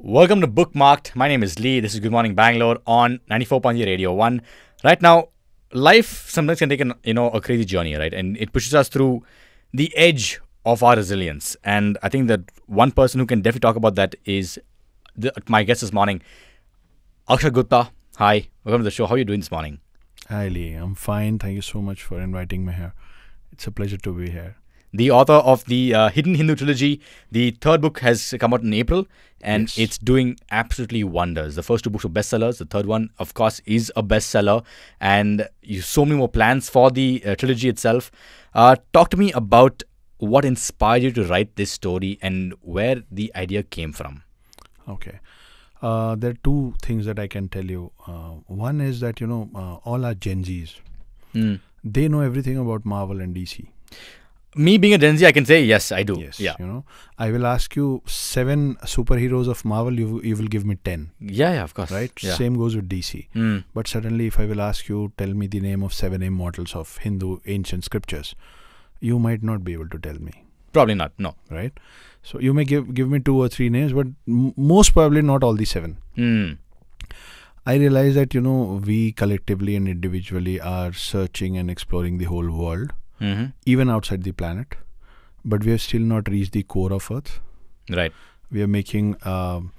Welcome to Bookmarked. My name is Lee. This is Good Morning Bangalore on 94.0 Radio 1. Right now, life sometimes can take an, you know a crazy journey, right? And it pushes us through the edge of our resilience. And I think that one person who can definitely talk about that is the, my guest this morning, Akshat Gupta. Hi, welcome to the show. How are you doing this morning? Hi Lee, I'm fine. Thank you so much for inviting me here. It's a pleasure to be here. The author of the uh, Hidden Hindu trilogy. The third book has come out in April, and Yes. it's doing absolutely wonders. The first two books were bestsellers. The third one, of course, is a bestseller, and you so many more plans for the uh, trilogy itself. Uh, talk to me about what inspired you to write this story and where the idea came from. Okay. Uh, there are two things that I can tell you. Uh, one is that, you know, uh, all our Gen Zs, Mm. they know everything about Marvel and DC. Me being a Gen Z, I can say yes, I do. Yes. Yeah. You know, I will ask you seven superheroes of Marvel, you, you will give me 10, Yeah, yeah, of course. right? Yeah. Same goes with DC. Mm. But suddenly, if I will ask you, tell me the name of seven immortals of Hindu ancient scriptures, you might not be able to tell me. Probably not. No. right? So you may give give me two or three names, but m- most probably not all the seven. Mm. I realize that you know we collectively and individually are searching and exploring the whole world, hmm even outside the planet, but we have still not reached the core of Earth. Right. We are making um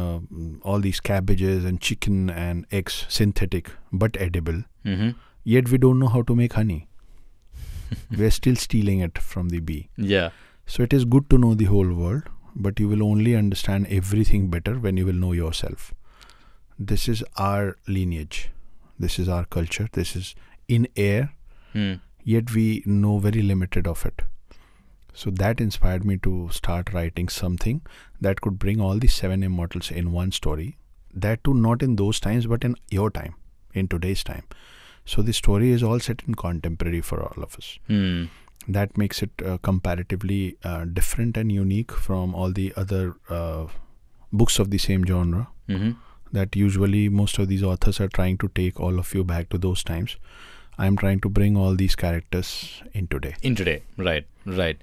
uh, all these cabbages and chicken and eggs synthetic but edible. hmm Yet we don't know how to make honey. we are still stealing it from the bee. Yeah. So it is good to know the whole world, but you will only understand everything better when you will know yourself. This is our lineage. This is our culture. This is in air, Mm. Yet we know very limited of it. So that inspired me to start writing something that could bring all the seven immortals in one story. That too, not in those times, but in your time, in today's time. So the story is all set in contemporary for all of us Mm. that makes it uh, comparatively uh, different and unique from all the other uh, books of the same genre hmm that usually most of these authors are trying to take all of you back to those times i'm trying to bring all these characters in today. In today right right.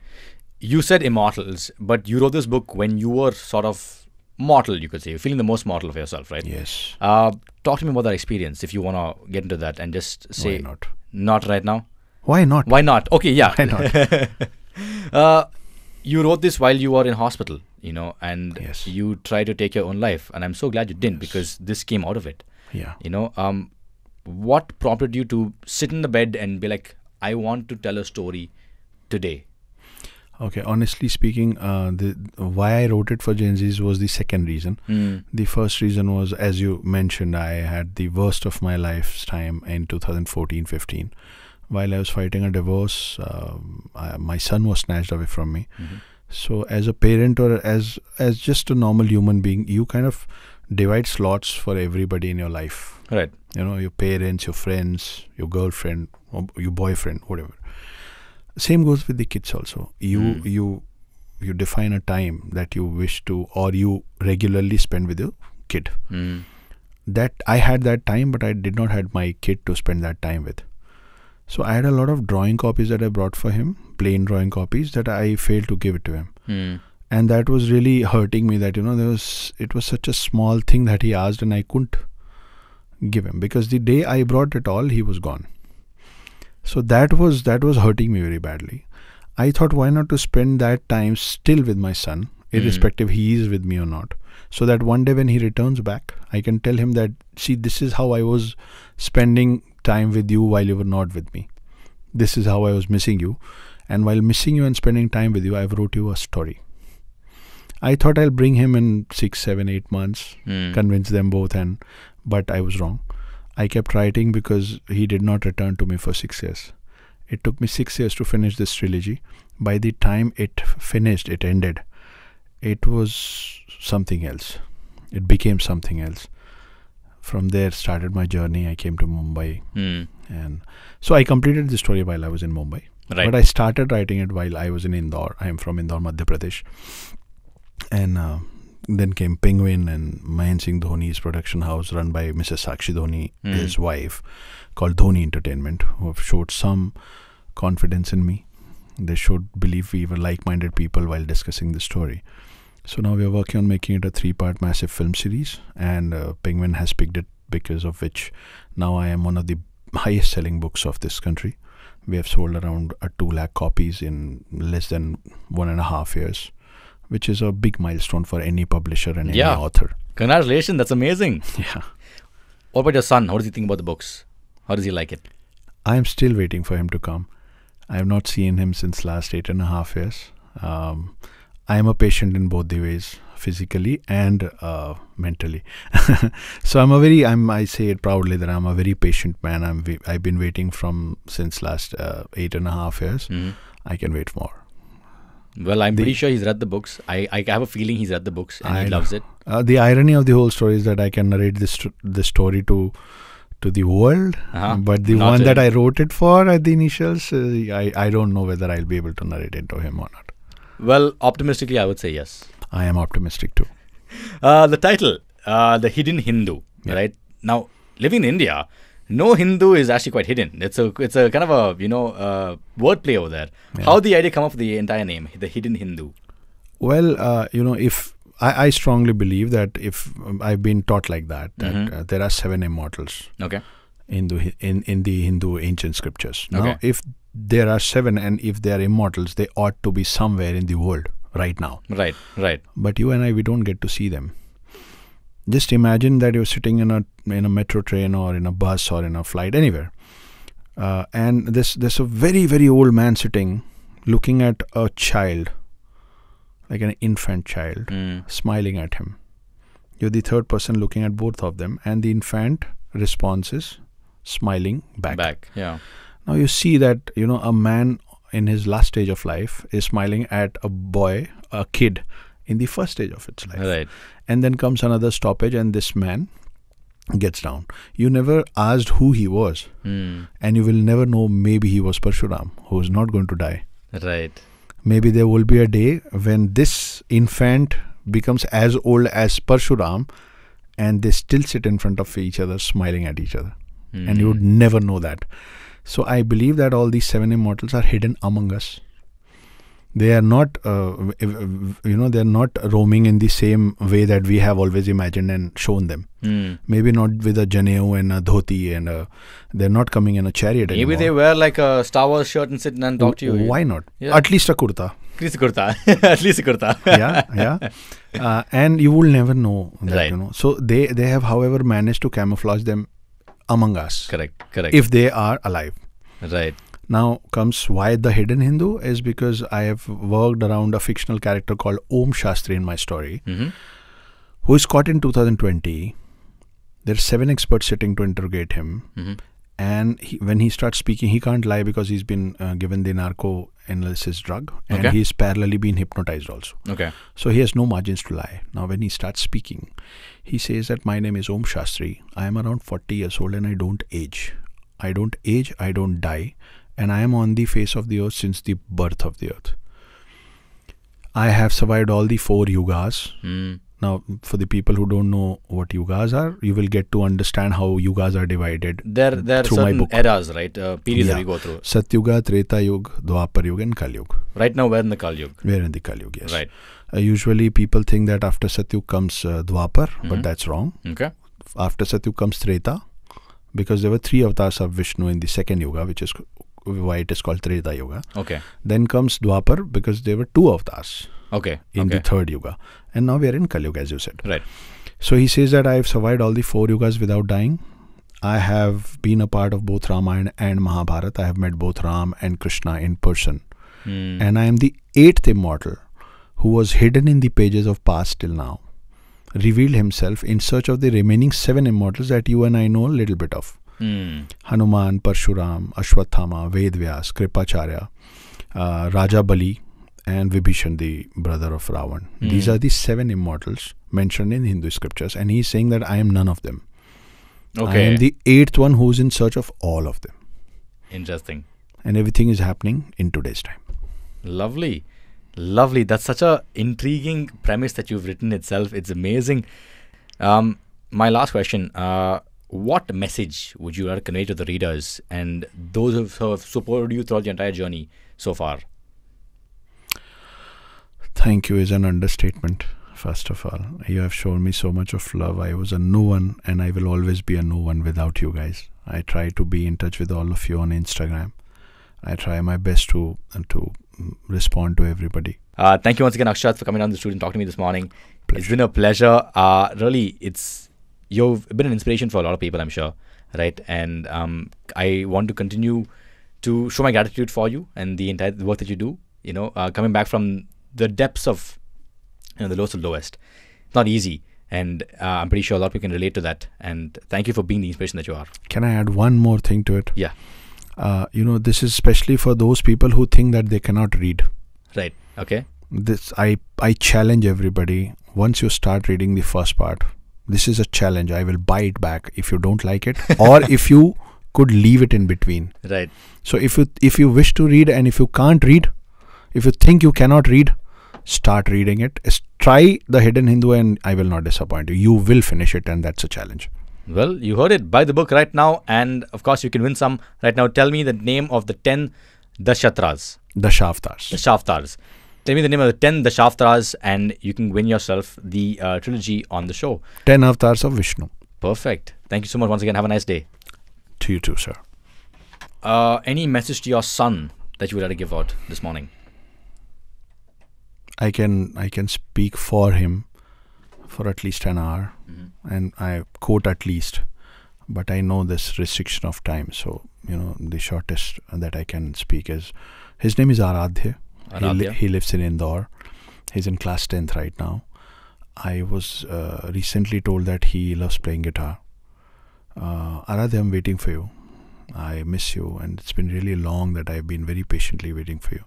You said immortals but you wrote this book when you were sort of mortal you could say. You're feeling the most mortal of yourself right? Yes. Uh, talk to me about that experience if you want to get into that and just say why not? not right now? Why not? Why not? Okay yeah. Why not? uh, you wrote this while you were in hospital you know and Yes. you tried to take your own life and i'm so glad you didn't Yes. because this came out of it. Yeah. You know um what prompted you to sit in the bed and be like i want to tell a story today okay honestly speaking uh, the why i wrote it for gen z's was the second reason mm. The first reason was, as you mentioned, I had the worst of my lifetime in 2014 15. While I was fighting a divorce, um, I, my son was snatched away from me. Mhm. So, as a parent or as as just a normal human being, you kind of divide slots for everybody in your life. right You know, your parents, your friends, your girlfriend, or your boyfriend, whatever. Same goes with the kids also. You Mm. you you define a time that you wish to or you regularly spend with your kid mm. that I had that time, but I did not had my kid to spend that time with. So I had a lot of drawing copies that I brought for him, plain drawing copies that I failed to give it to him, Mm. and that was really hurting me. That you know there was it was such a small thing that he asked and I couldn't give him because the day I brought it all, he was gone. So that was that was hurting me very badly. I thought why not to spend that time still with my son, hmm. irrespective he is with me or not. So that one day when he returns back i can tell him that see this is how i was spending time with you while you were not with me. This is how i was missing you. And while missing you and spending time with you i've wrote you a story i thought i'll bring him in six seven eight months Mm. convince them both and but i was wrong. I kept writing because he did not return to me for six years. It took me six years to finish this trilogy. By the time it finished it ended. It was something else. It became something else. From there started my journey. I came to mumbai. Mm. and so i completed the story while i was in mumbai. Right. But i started writing it while i was in indore. I am from indore madhya pradesh and uh, then came penguin and mahen singh dhoni's production house run by mrs sakshi dhoni Mm. his wife called dhoni entertainment who have showed some confidence in me they showed belief we were like-minded people while discussing the story So now we are working on making it a three-part massive film series, and uh, Penguin has picked it because of which now I am one of the highest-selling books of this country. We have sold around uh, two lakh copies in less than one and a half years, which is a big milestone for any publisher and any Yeah. author. Congratulations, that's amazing. Yeah. What about your son? How does he think about the books? How does he like it? I am still waiting for him to come. I have not seen him since last eight and a half years. Um, I am a patient in both the ways, physically and uh, mentally. so I'm a very, I'm, I say it proudly that I'm a very patient man. I'm, I've been waiting from since last uh, eight and a half years. Mhm. I can wait more. Well, I'm The- pretty sure he's read the books. I, I have a feeling he's read the books and I he know. loves it. Uh, the irony of the whole story is that I can narrate this this story to to the world, Uh-huh. but the Not one that. I wrote it for at the initials, uh, I I don't know whether I'll be able to narrate it to him or not. Well, optimistically, I would say yes. I am optimistic too. Uh, the title, uh, The Hidden Hindu, Yeah. right? Now, living in India, no Hindu is actually quite hidden. It's a it's a kind of a you know uh, wordplay over there. Yeah. How the idea come up with the entire name, The Hidden Hindu? Well, uh, you know, if I, I strongly believe that if um, I've been taught like that, that Mhm. uh, there are seven immortals Okay. in the in in the Hindu ancient scriptures. Now, Okay. if there are seven and if they are immortals, they ought to be somewhere in the world right now. Right. Right. But you and I, we don't get to see them. Just imagine that you're sitting in a in a metro train or in a bus or in a flight anywhere, uh, and this there's a very very old man sitting, looking at a child, like an infant child, Mm. smiling at him. You're the third person looking at both of them, and the infant response is smiling back. Back. Yeah. Now you see that you know a man in his last stage of life is smiling at a boy, a kid, in the first stage of its life Right. and then comes another stoppage and this man gets down you never asked who he was Mm. and you will never know maybe he was parshuram who is not going to die Right. maybe there will be a day when this infant becomes as old as parshuram and they still sit in front of each other smiling at each other and you would Mm. never know that so i believe that all these seven immortals are hidden among us they are not uh, you know they are not roaming in the same way that we have always imagined and shown them Mm. maybe not with a janeo and a dhoti and a, they're not coming in a chariot Maybe anymore. they wear like a Star Wars shirt and sit and talk to you. why not Yeah. at least a kurta At least a kurta. At least a kurta. yeah yeah uh, and you will never know that Right. you know so they they have however managed to camouflage them among us Correct. Correct. if they are alive right. Now comes why the hidden Hindu is because I have worked around a fictional character called Om Shastri in my story, Mm-hmm. who is caught in 2020. There are seven experts sitting to interrogate him, Mm-hmm. and he, when he starts speaking, he can't lie because he's been uh, given the narco analysis drug, and Okay. he's parallelly been hypnotized also. Okay. So he has no margins to lie. Now, when he starts speaking, he says that my name is Om Shastri. I am around 40 years old and I don't age. I don't age, I don't die, and I am on the face of the earth since the birth of the earth. I have survived all the four yugas. Mm. Now, for the people who don't know what yugas are, you will get to understand how yugas are divided. There, there are certain book. eras, right? Uh, periods that Yeah. we go through. Satyuga, Treta Yuga, Dwapar Yuga, and Kali Yuga. Right now, we're in the Kali Yuga. We're in the Kali Yuga, yes. Right. Uh, usually, people think that after Satyuga comes uh, Dwapar, Mhm. but that's wrong. Okay. after Satyuga comes Treta, because there were three avatars of Vishnu in the second Yuga, which is why it is called Treta Yuga. Okay. Then comes Dwapar, because there were two of avatars Okay. in okay. the third Yuga. And now we are in Kali Yuga, as you said. Right. So he says that I have survived all the four Yugas without dying. I have been a part of both Ramayana and Mahabharata. I have met both Ram and Krishna in person. Mm. And I am the eighth immortal who was hidden in the pages of past till now, revealed himself in search of the remaining seven immortals that you and I know a little bit of. Hanuman, Parshuram, Ashwathama, Vedvyas, Kripacharya, uh, Raja Bali, and Vibhishan, the brother of Ravan. These are the seven immortals mentioned in Hindu scriptures, and he's saying that I am none of them. Okay. I am the eighth one who's in search of all of them. Interesting. And everything is happening in today's time. Lovely. Lovely. That's such a intriguing premise that you've written itself. It's amazing. Um, my last question. Uh, what message would you like to convey to the readers and those who have supported you throughout the entire journey so far? Thank you is an understatement. First of all, you have shown me so much of love. I was a no one, and I will always be a no one without you guys. I try to be in touch with all of you on Instagram. I try my best to to respond to everybody. Uh, thank you once again, Akshat, for coming on the studio and talking to me this morning. It's been a pleasure. Uh, really, it's you've been an inspiration for a lot of people, I'm sure, right? And um, I want to continue to show my gratitude for you and the entire work that you do. You know, uh, coming back from the depths of you know the lowest to lowest, it's not easy. And uh, I'm pretty sure a lot of people can relate to that. And thank you for being the inspiration that you are. Can I add one more thing to it? Yeah. Uh, you know, this is especially for those people who think that they cannot read. Right. Okay. This I I challenge everybody. Once you start reading the first part, this is a challenge. I will buy it back if you don't like it, or if you could leave it in between. Right. So if you if you wish to read and if you can't read, if you think you cannot read, start reading it. Try the Hidden Hindu, and I will not disappoint you. You will finish it, and that's a challenge. Well, you heard it. Buy the book right now, and of course, you can win some right now. Tell me the name of the 10 Dashavatars, The Shaftars. Tell me the name of the 10 Dashavatars, and you can win yourself the uh, trilogy on the show. Ten avatars of Vishnu. Perfect. Thank you so much once again. Have a nice day. To you too, sir. Uh, any message to your son that you would like to give out this morning? I can I can speak for him for at least an hour, and I quote at least, but I know this restriction of time. So you know the shortest that I can speak is his name is Aradhya. He, li- he lives in Indore. He's in class tenth right now. I was uh, recently told that he loves playing guitar. Uh, Aradhya, I'm waiting for you. I miss you, and it's been really long that I've been very patiently waiting for you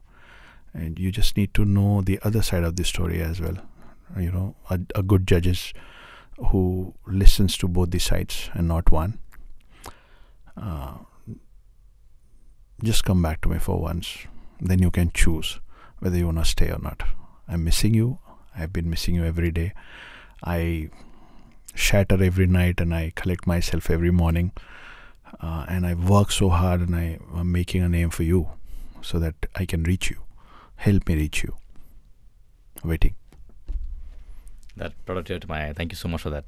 and you just need to know the other side of the story as well you know a, a good judge is who listens to both the sides and not one uh, just come back to me for once then you can choose whether you want to stay or not i'm missing you i've been missing you every day i shatter every night and i collect myself every morning uh, and i work so hard and i am making a name for you so that i can reach you help me reach you. Waiting. That brought a tear to my eye. Thank you so much for that.